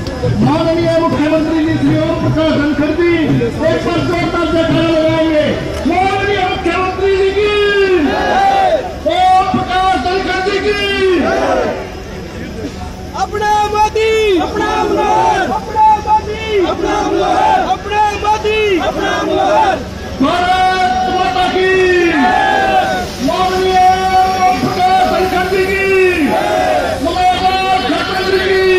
माननीय मुख्यमंत्री जी श्री ओम प्रकाश धनखड़ जी एक बार जोरदार जयकारा लगाएँगे माननीय मुख्यमंत्री जी की ओम प्रकाश धनखड़ जी की अपना मोदी अपना मुराद अपना मोदी अपना मुराद अपना मोदी अपना मुराद भारत माता की माननीय ओम प्रकाश धनखड़ जी की नमस्कार खट्टर जी की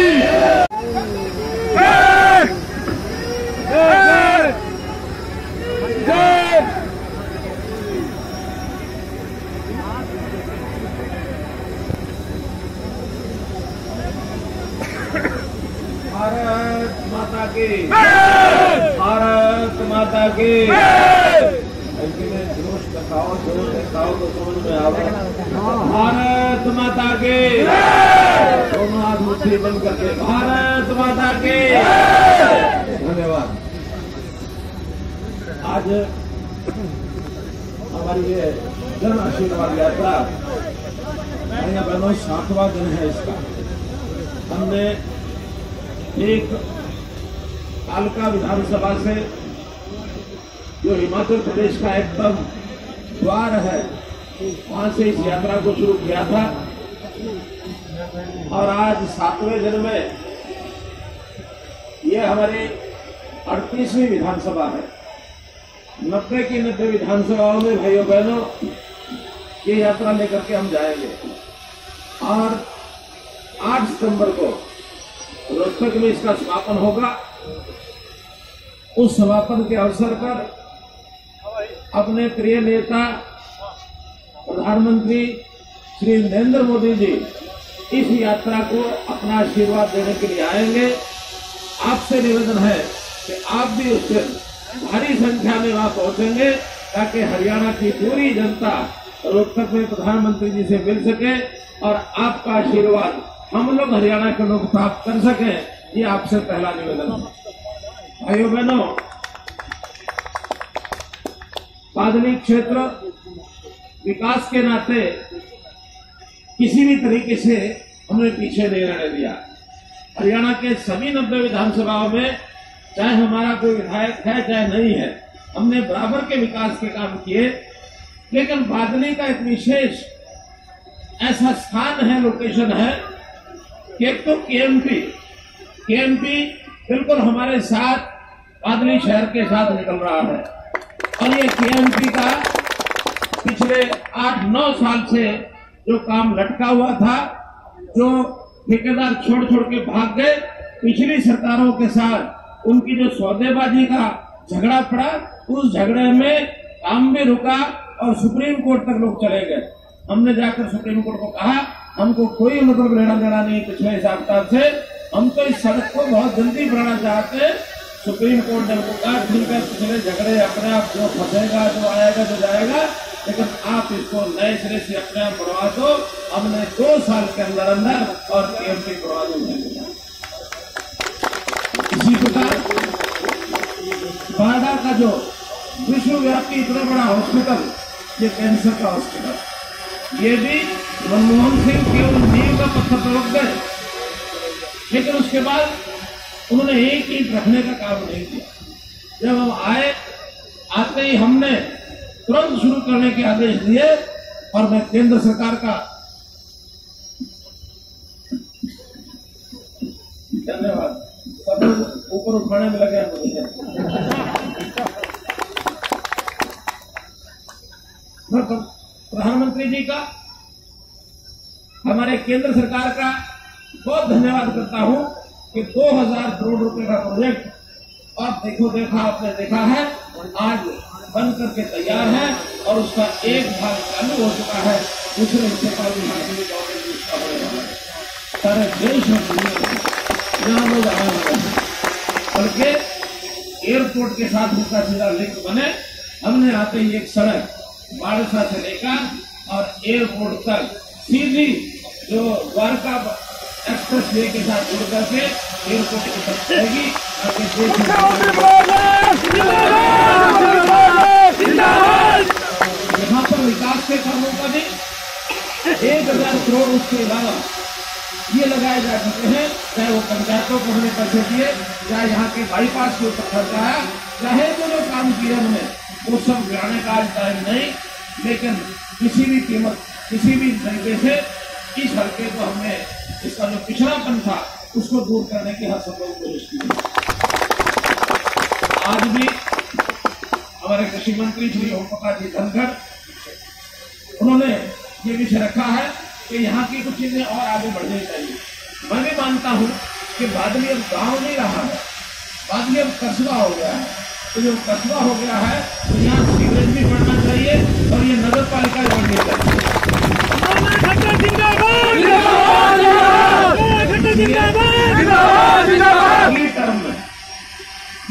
भारत माता की भारत माता की ऐसे में जोश दिखाओ जोश दिखाओ तो समझ में आवे भारत माता के। मुट्ठी बंद करके। भारत माता के। धन्यवाद। आज हमारी ये जन आशीर्वाद यात्रा भाइयों बहनों सातवां दिन है इसका। हमने एक कालका विधानसभा से जो हिमाचल प्रदेश का एकदम द्वार है। वहाँ से इस यात्रा को शुरू किया था। और आज सातवें दिन में ये हमारी अड़तीसवीं विधानसभा है। नब्बे की नब्बे विधानसभाओं में भाइयों बहनों ये यात्रा लेकर के हम जाएँगे। और 8 सितंबर को रोहतक में इसका समापन होगा। उस समापन के अवसर पर अपने प्रिय नेता, प्रधानमंत्री श्री नरेंद्र मोदी जी, इस यात्रा को अपना आशीर्वाद देने के लिए आएँगे। आपसे निवेदन है कि आप भी उस दिन भारी संख्या में वहाँ पहुँचेंगे, ताकि हरियाणा की पूरी जनता रोहतक में प्रधानमंत्री जी से मिल सके और आपका आशीर्वाद हम लोग हरियाणा के लोग प्राप्त कर सकें। ये आपसे पहला निवेदन है। भाइयों, बहनों बादली क्षेत्र विकास के नाते किसी भी तरीके से हमने पीछे नहीं रहने दिया। हरियाणा के सभी नब्बे विधानसभाओं में चाहे हमारा कोई विधायक है, चाहे नहीं है, हमने बराबर के विकास के काम किए। लेकिन बादली का एक विशेष ऐसा स्थान है लोकेशन है कि एक तो केएमपी केएमपी बिल्कुल हमारे साथ बादली शहर के साथ निकल रहा है। और ये केएमपी का पिछले आठ, नौ साल से जो काम लटका हुआ था, जो ठेकेदार छोड़ छोड़ के भाग गए, पिछली सरकारों के साथ उनकी जो सौदेबाजी का झगड़ा पड़ा, उस झगड़े में काम भी रुका और सुप्रीम कोर्ट तक लोग चले गए। हमने जाकर सुप्रीम कोर्ट को कहा, हमको कोई मतलब लेना देना नहीं पिछले हिसाब से। हम तो इस सड़क को बहुत जल्दी बनाना चाहते हैं। सुप्रीम कोर्ट ने हमको कहा, ठीक है, पिछले झगड़े अपने आप जो फंसेगा, जो आएगा, जो जाएगा, लेकिन आप इसको नए सिरे से अपने आप बढ़वा दो। हमने दो साल के अंदर अंदर और केएमपी बढ़वा दो इसी प्रकार, बाडा का जो विश्वव्यापी इतना बड़ा हॉस्पिटल ये कैंसर का हॉस्पिटल ये भी मनमोहन सिंह केवल नींव का पत्थर रख गए। लेकिन उसके बाद उन्होंने एक ईट रखने का काम नहीं किया। जब हम आए, आते ही हमने तुरंत शुरू करने के आदेश दिए और मैं केंद्र सरकार का धन्यवाद। सब ऊपर उठाने में लगे मुझे। प्रधानमंत्री जी का, हमारे केंद्र सरकार का बहुत धन्यवाद करता हूँ। कि 2000 करोड़ रुपए का प्रोजेक्ट और देखो, देखा, आपने देखा है आज बन करके तैयार है और उसका एक भाग चालू हो चुका है। दूसरे हिस्से का भी भारतीय गवर्नमेंट उसका होने है। सारे देश और दुनिया जहाँ लोग आए हुए हैं। बल्कि एयरपोर्ट के साथ उसका सीधा लिंक बने। हमने आते ही एक सड़क बारसा से लेकर और एयरपोर्ट तक सीधी जो द्वारका एक्सप्रेस वे के साथ जुड़ करके यहाँ पर विकास के कामों का भी एक हज़ार करोड़ उसके अलावा ये लगाए जा चुके हैं चाहे वो पंचायतों को हमने पैसे दिए चाहे यहाँ के बाईपास के ऊपर खर्चा आया चाहे जो जो काम किए हमने वो सब गिराने का आज टाइम नहीं लेकिन किसी भी कीमत किसी भी तरीके से इस हल्के को हमने, इसका जो पिछड़ापन था, उसको दूर करने की हर संभव कोशिश की। आज भी हमारे कृषि मंत्री श्री ओम प्रकाश जी धनखड़, उन्होंने ये विषय रखा है कि यहाँ की कुछ चीज़ें और आगे बढ़नी चाहिए। मैं भी मानता हूँ कि बादली अब गाँव नहीं रहा है। बादली अब कस्बा हो गया है। तो जो कस्बा हो गया है तो यहाँ सीवरेज भी बढ़ना चाहिए और ये नगर पालिका भी बढ़नी चाहिए।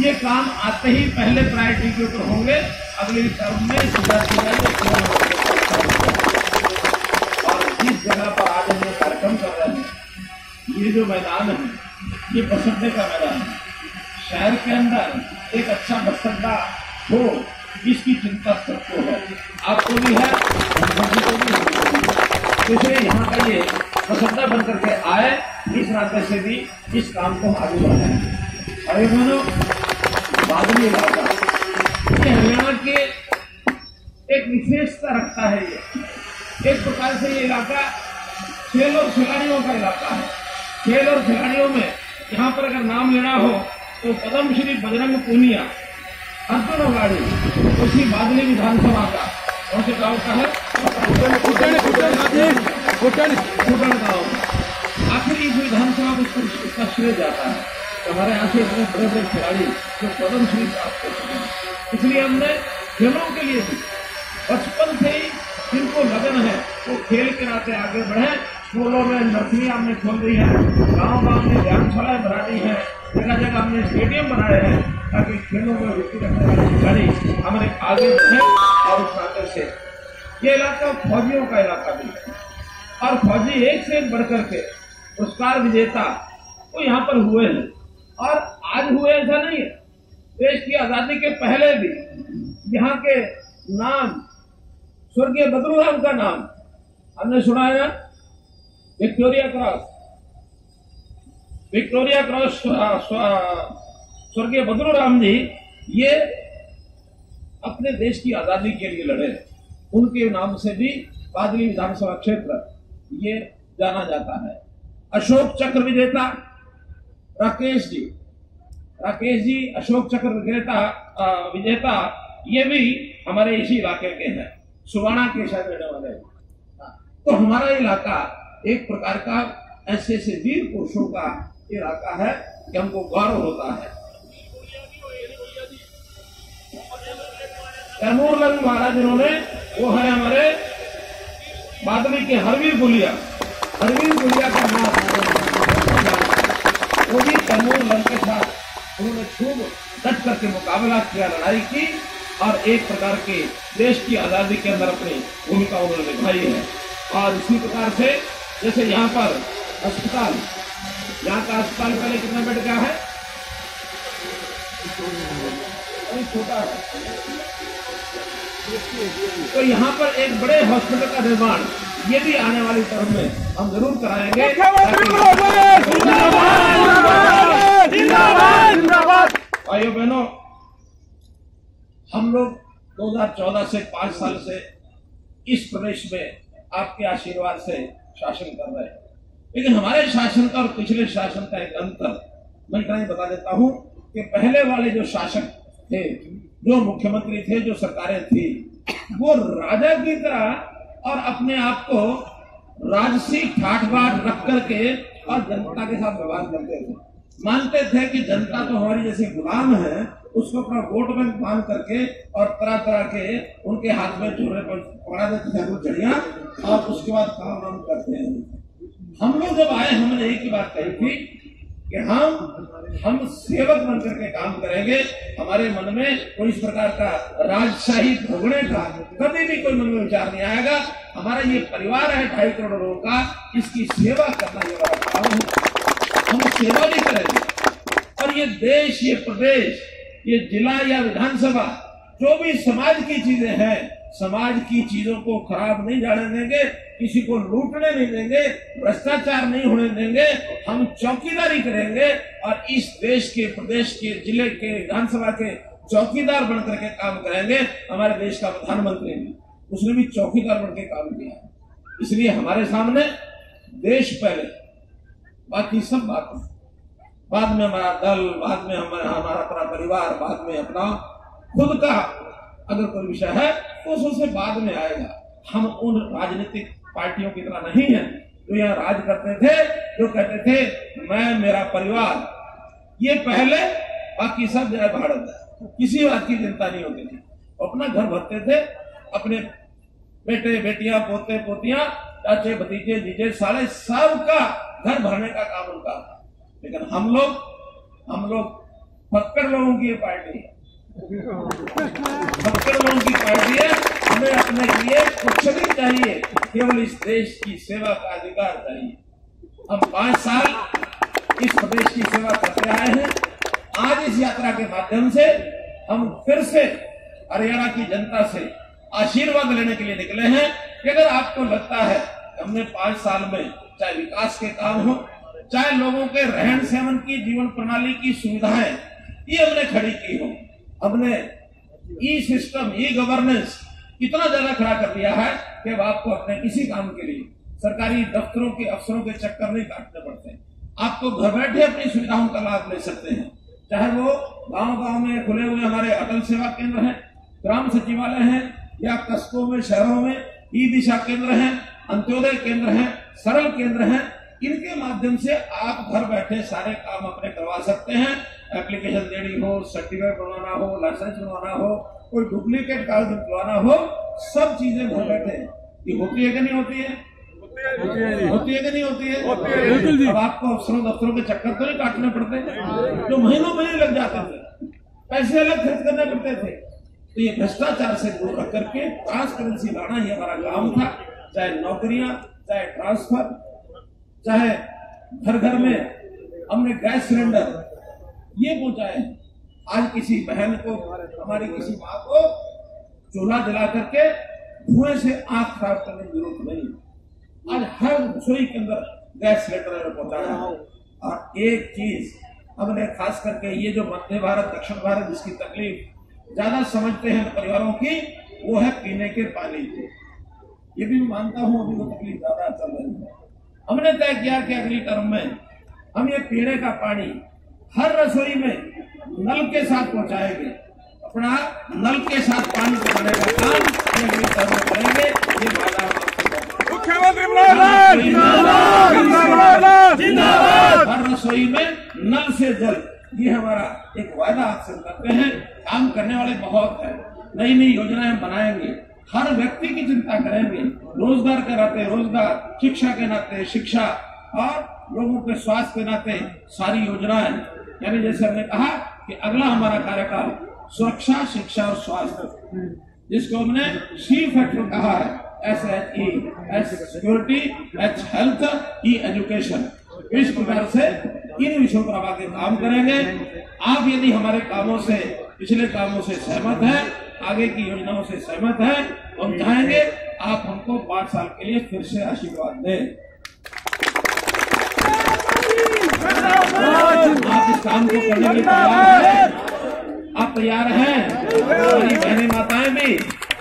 ये काम आते ही पहले प्रायोरिटी के ऊपर होंगे। अगली टर्म में सीधा सीधा। और जिस जगह पर आज हम कार्यक्रम कर रहे हैं, ये जो मैदान है, ये बस का मैदान है। शहर के अंदर एक अच्छा बस अड्डा हो, इसकी चिंता सबको है। आपको भी है। इसलिए यहाँ का ये अड्डा बन करके आए, इस नाते से भी इस काम को आगे बढ़ाए। अरे मानो इलाका ये हरियाणा के एक विशेषता रखता है ये। एक प्रकार से ये इलाका खेल और खिलाड़ियों का इलाका है। खेल और खिलाड़ियों में यहाँ पर अगर नाम लेना हो तो पद्म श्री बजरंग पूनिया अवाड़ी उसी बादली विधानसभा का से गाँव का है। आखिर इस विधानसभा को उसका श्रेय जाता है तो हमारे यहाँ से इतने बड़े बड़े खिलाड़ी जो पद्म श्री प्राप्त कर चुके हैं इसलिए हमने खेलों के लिए भी बचपन से ही जिनको लगन है वो खेल के नाते आगे बढ़े स्कूलों में नर्सरी हमने खोल दी है गाँव गाँव में व्यायामशालाएँ बना दी है जगह जगह हमने स्टेडियम बनाए हैं ताकि खेलों में रुचि रखने वाले खिलाड़ी हमारे आगे बढ़े और नाते से ये इलाका फौजियों का इलाका भी है। और फौजी एक से एक बढ़कर के पुरस्कार विजेता वो यहाँ पर हुए हैं। और आज हुए ऐसा नहीं है। देश की आज़ादी के पहले भी यहाँ के नाम, स्वर्गीय बदरूराम का नाम हमने सुना है ना? Victoria cross. विक्टोरिया क्रॉस स्वर्गीय स्व- राम जी ये अपने देश की आज़ादी के लिए लड़े उनके नाम से भी बादली विधानसभा क्षेत्र ये जाना जाता है। अशोक चक्र विजेता राकेश जी। राकेश जी अशोक चक्र विजेता विजेता ये भी हमारे इसी इलाके के हैं। सुवाना के शायद रहने वाले हाँ, तो हमारा इलाका एक प्रकार का ऐसे ऐसे वीर पुरुषों का इलाका है कि हमको गौरव होता है। तैमूर लंग महाराज जिन्होंने वो है हमारे बादली के हरवीर गुलिया। हरवीर गुलिया का नाम वो भी तैमूर लंग के साथ उन्होंने खूब डट करके मुकाबला किया, लड़ाई की और एक प्रकार के देश की आज़ादी के अंदर अपनी भूमिका उन्होंने निभाई है। और इसी प्रकार से जैसे यहाँ पर अस्पताल, यहाँ का अस्पताल पहले कितना बेड का है? छोटा है। तो यहाँ पर एक बड़े हॉस्पिटल का निर्माण ये भी आने वाली टर्म में हम ज़रूर कराएँगे। भाइयों बहनों हम लोग 2014 से पाँच साल से इस प्रदेश में आपके आशीर्वाद से शासन कर रहे हैं। लेकिन हमारे शासन का और पिछले शासन का एक अंतर मैं इतना ही बता देता हूँ कि पहले वाले जो शासक थे, जो मुख्यमंत्री थे, जो सरकारें थी, वो राजा की तरह और अपने आप को राजसी ठाठ बाट रख करके और जनता के साथ व्यवहार करते थे। मानते थे कि जनता तो हमारी जैसे गुलाम है, उसको अपना वोट बैंक मान करके और तरह तरह के उनके हाथ में झोले पर पकड़ा देते थे झड़िया और उसके बाद काम वाम करते हैं। हम लोग जब आए, हमने एक ही बात कही थी कि हम हम सेवक बन करके काम करेंगे। हमारे मन में कोई इस प्रकार का राजशाही भोगने का कभी भी कोई मन में विचार नहीं आएगा। हमारा ये परिवार है ढाई करोड़ लोगों का, इसकी सेवा करना ये हम सेवा भी करेंगे। और ये देश, ये प्रदेश, ये जिला या विधानसभा, जो भी समाज की चीज़ें हैं समाज की चीज़ों को खराब नहीं जाने देंगे, किसी को लूटने नहीं देंगे, भ्रष्टाचार नहीं होने देंगे, हम चौकीदारी करेंगे और इस देश के, प्रदेश के, ज़िले के, विधानसभा के चौकीदार बनकर के काम करेंगे। हमारे देश का प्रधानमंत्री भी उसने भी चौकीदार बन के काम किया इसलिए हमारे सामने देश पहले। बाकी सब बात बाद में हमारा दल, बाद में हमारा हमारा अपना परिवार, बाद में अपना खुद का अगर कोई विषय है तो उससे बाद में आएगा। हम उन राजनीतिक पार्टियों की तरह नहीं है, जो यहाँ राज करते थे, जो कहते थे, मैं, मेरा परिवार। ये पहले, बाकी सब जय भारत है। किसी बात की चिंता नहीं होती थी। अपना घर भरते थे, अपने बेटे, बेटियाँ, पोते, पोतियाँ, चाचे, भतीजे, जीजे, सारे सबका घर भरने का काम उनका था। लेकिन हम लोग हम लोग फक्कर लोगों की ये पार्टी है। लोगों की पार्टी है हमें अपने लिए कुछ नहीं चाहिए केवल इस देश की सेवा का अधिकार चाहिए हम पाँच साल इस प्रदेश की सेवा करते आए हैं। आज इस यात्रा के माध्यम से हम फिर से हरियाणा की जनता से आशीर्वाद लेने के लिए निकले हैं। कि अगर आपको लगता है हमने पाँच साल में चाहे विकास के काम हो, चाहे लोगों के रहन सहन की जीवन प्रणाली की सुविधाएँ, ये हमने खड़ी की हो। हमने ई सिस्टम, ई गवर्नेंस इतना ज़्यादा खड़ा कर दिया है कि अब आपको अपने किसी काम के लिए सरकारी दफ्तरों के अफसरों के चक्कर नहीं काटने पड़ते आपको घर बैठे अपनी सुविधाओं का लाभ ले सकते हैं। चाहे वो गाँव गाँव में खुले हुए हमारे अटल सेवा केंद्र हैं, ग्राम सचिवालय हैं, या कस्बों में, शहरों में ई दिशा केंद्र हैं, अंत्योदय केंद्र हैं, सरल केंद्र हैं, इनके माध्यम से आप घर बैठे सारे काम अपने करवा सकते हैं। एप्लीकेशन देनी हो सर्टिफिकेट बनवाना हो लाइसेंस बनवाना हो कोई डुप्लीकेट कागज़ बनवाना हो सब चीज़ें घर बैठे ये होती है कि नहीं होती है? होती है कि नहीं होती है? अब आपको अफसरों दफ्तरों के चक्कर तो नहीं काटने पड़ते? जो महीनों महीने लग जाते थे। पैसे अलग खर्च करने पड़ते थे। तो ये भ्रष्टाचार से दूर रख करके ट्रांसपेरेंसी लाना ही हमारा काम था। चाहे नौकरियाँ चाहे ट्रांसफ़र चाहे घर घर में हमने गैस सिलेंडर ये पहुँचाए आज किसी बहन को, हमारी किसी माँ को चूल्हा जला करके धुएँ से आँख खराब करने की ज़रूरत नहीं आज हर रसोई के अंदर गैस सिलेंडर पहुँचाया और एक चीज़ हमने खास करके ये जो मध्य भारत, दक्षिण भारत, जिसकी तकलीफ़ ज़्यादा समझते हैं परिवारों की, वो है पीने के पानी की। ये भी मानता हूँ, अभी वो तकलीफ़ ज़्यादा चल रही है। हमने तय किया कि अगली टर्म में हम ये पीने का पानी हर रसोई में नल के साथ पहुंचाएँगे। अपना नल के साथ पानी पहुँचाने का काम करेंगे। ये वादा। मुख्यमंत्री हर रसोई में नल से जल ये हमारा एक वायदा आपसे करते हैं। काम करने वाले बहुत है। नई नई योजनाएँ बनाएँगे। हर व्यक्ति की चिंता करेंगे। रोज़गार के नाते रोज़गार शिक्षा के नाते शिक्षा और लोगों के स्वास्थ्य के नाते सारी योजनाएँ यानी जैसे हमने कहा कि अगला हमारा कार्यकाल सुरक्षा, शिक्षा और स्वास्थ्य। जिसको हमने सी फैक्टर कहा है S H E S security H health E education इस प्रकार से इन विषयों पर आगे काम करेंगे। आप यदि हमारे कामों से, पिछले कामों से सहमत हैं, आगे की योजनाओं से सहमत हैं हम चाहेंगे, आप हमको पाँच साल के लिए फिर से आशीर्वाद दें। आप को करने के तैयार हैं? आप तैयार हैं बहने माताएँ भी।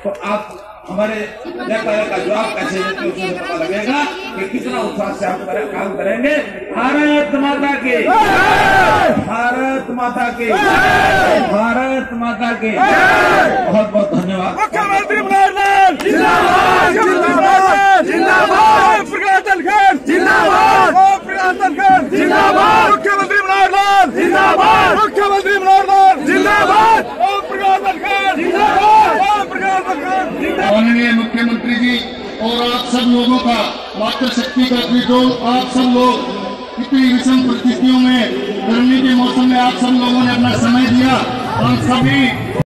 तो आप हमारे का जवाब कैसे उसमें लगेगा कि कितना उत्साह से हम काम करेंगे। भारत माता के। भारत माता के। भारत माता के। बहुत बहुत धन्यवाद। मुख्यमंत्री मनोहर जिंदाबाद जिंदाबाद जिंदाबाद प्रकाश धनखड़ जिंदाबाद ओम प्रकाश धनखड़ जिंदाबाद मुख्यमंत्री मनोहर जिंदाबाद मुख्यमंत्री मनोहर जिंदाबाद ओम प्रकाश धनखड़ जिंदाबाद ओम प्रकाश धनखड़ जिंदाबाद माननीय मुख्यमंत्री जी और आप सब लोगों का मातृशक्ति का ट्वीटोल आप सब लोग इतनी विषम परिस्थितियों में गर्मी के मौसम में आप सब लोगों ने अपना समय दिया। हम सभी